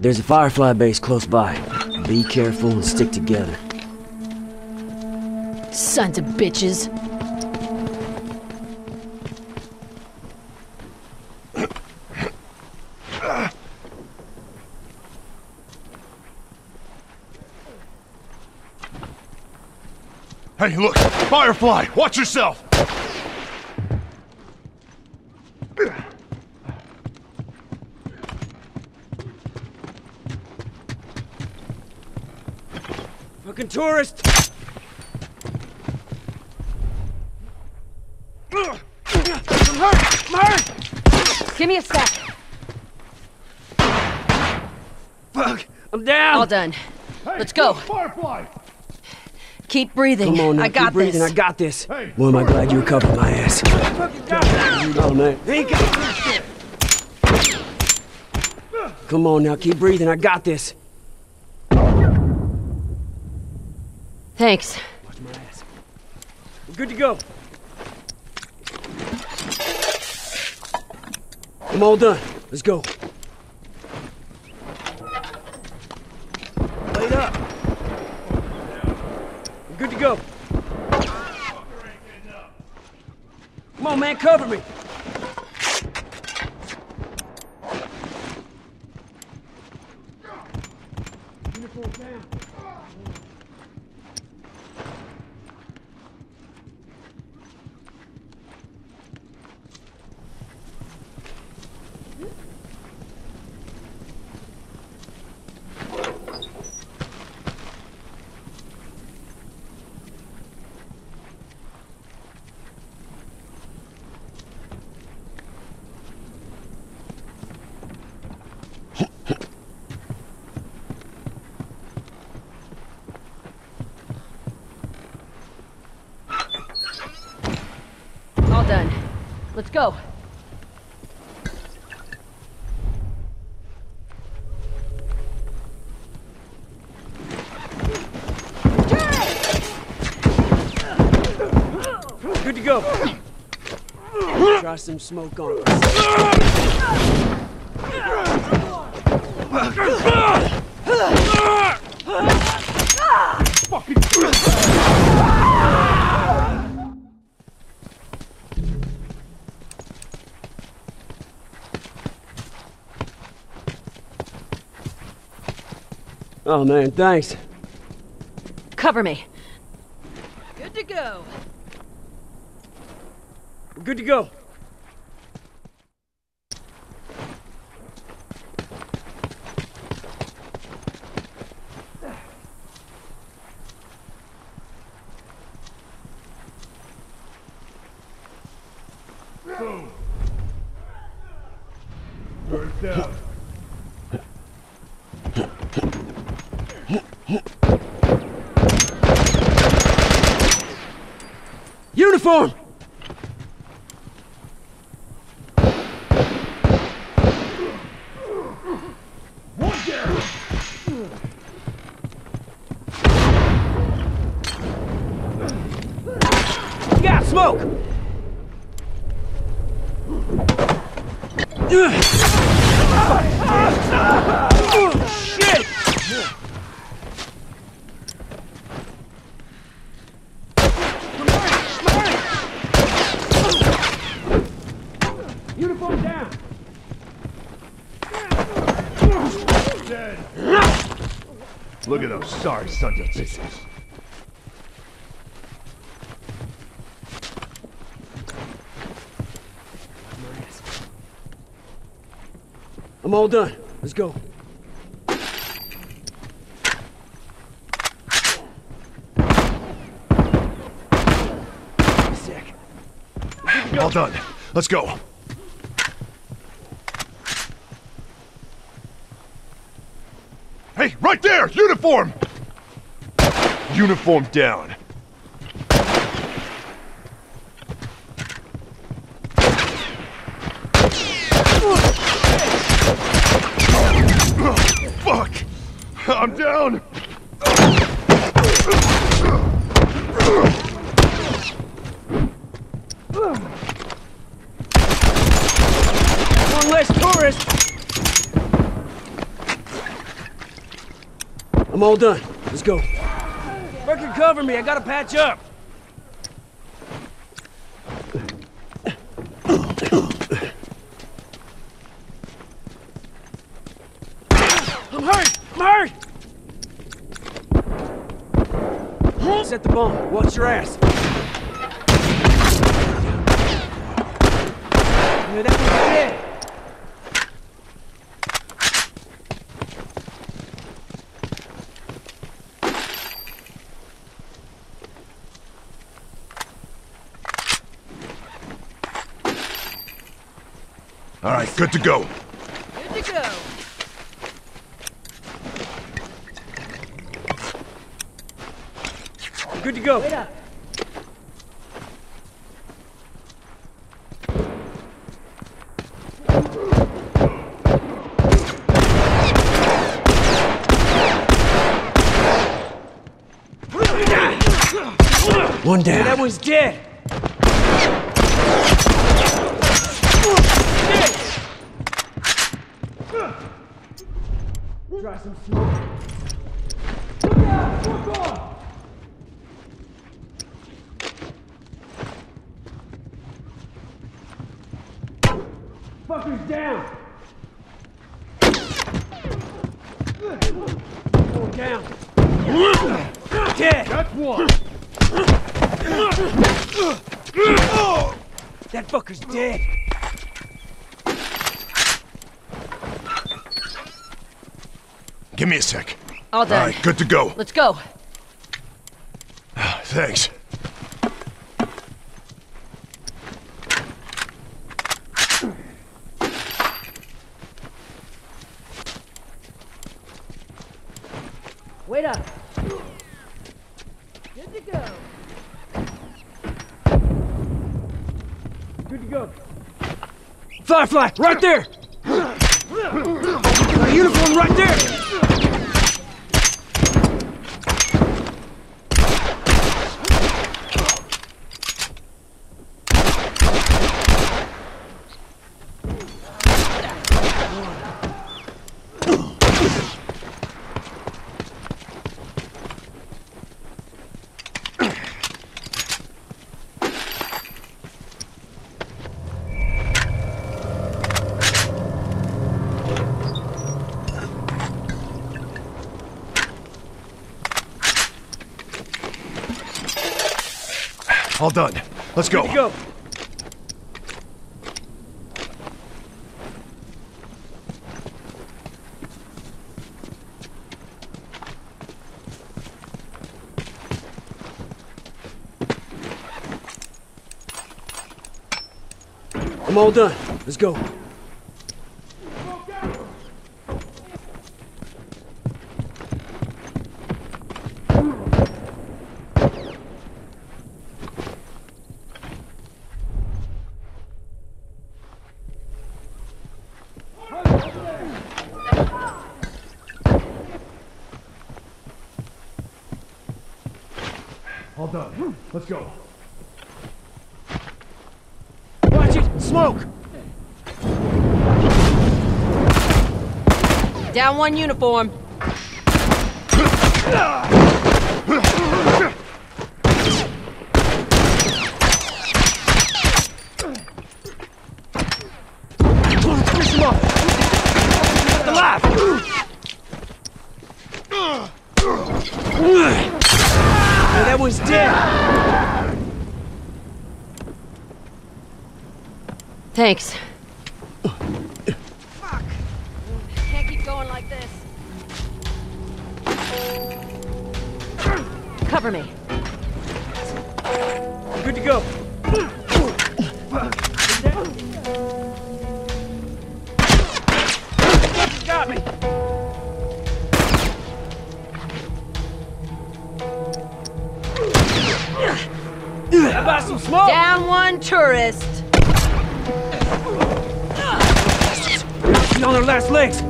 There's a Firefly base close by. Be careful and stick together. Sons of bitches. Hey, look! Firefly! Watch yourself! Fucking tourist! I'm hurt! I'm hurt! Give me a sec. Fuck! I'm down! All done. Hey, Let's go. Firefly! Keep breathing. Come on now, I got keep breathing, this. I got this. Hey, Boy, am I glad you recovered my ass. Oh, man. Come on now, keep breathing, I got this. Thanks. Watch my ass. We're good to go. I'm all done. Let's go. Laid up. We're good to go. Come on, man, cover me. Uniform down. Done. Let's go. Good to go. Try some smoke on us. Oh man, thanks. Cover me. Good to go. We're good to go. Boom! Uniform! Smoke! Uniform down! Dead! Look at those sorry sons of bitches. I'm all done. Let's go. Sick. All done. Let's go. There! Uniform! Uniform down. Fuck! I'm down! One less tourist! I'm all done. Let's go. Fucking cover me. I gotta patch up. I'm hurt! I'm hurt! Set the bomb. Watch your ass. Yeah, that was dead. All right, good to go. Good to go. Good to go. One down. that one's dead. Some smoke. Look out! Look on! Fucker's down! Four down. Dead! That's one. That fucker's dead! Give me a sec. All All done. right, good to go. Let's go. Ah, thanks. Wait up. Good to go. Good to go. Firefly, right there! A uniform right there! All done. Let's go. Go. I'm all done. Let's go. Done. Hmm. Let's go. Watch it! Smoke! Down one uniform. Finish him off! Alive! Yeah, that one's dead! Thanks. Fuck. Can't keep going like this. Cover me. Good to go. Got me. How about some smoke? Down one tourist. She's on her last legs.